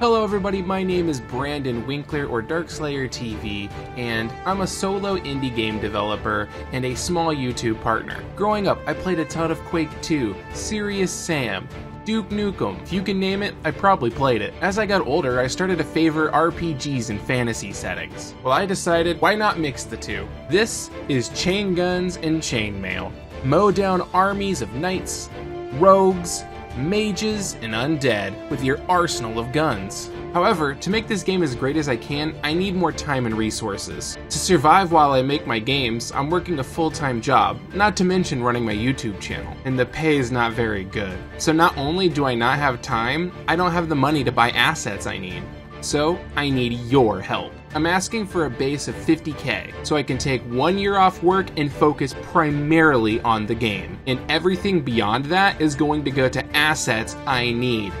Hello, everybody. My name is Brandon Winkler or Darkslayer TV, and I'm a solo indie game developer and a small YouTube partner. Growing up, I played a ton of Quake 2, Serious Sam, Duke Nukem. If you can name it, I probably played it. As I got older, I started to favor RPGs in fantasy settings. Well, I decided why not mix the two? This is Chain Guns and Chainmail. Mow down armies of knights, rogues, mages, and undead with your arsenal of guns. However, to make this game as great as I can, I need more time and resources. To survive while I make my games, I'm working a full time job, not to mention running my YouTube channel, and the pay is not very good. So not only do I not have time, I don't have the money to buy assets I need. So, I need your help. I'm asking for a base of 50k so I can take one year off work and focus primarily on the game. And everything beyond that is going to go to assets I need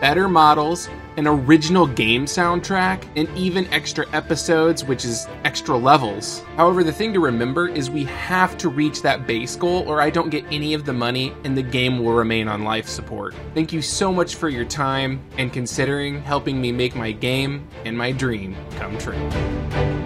better models, an original game soundtrack, and even extra episodes, which is extra levels. However, the thing to remember is we have to reach that base goal or I don't get any of the money and the game will remain on life support. Thank you so much for your time and considering helping me make my game and my dream come true.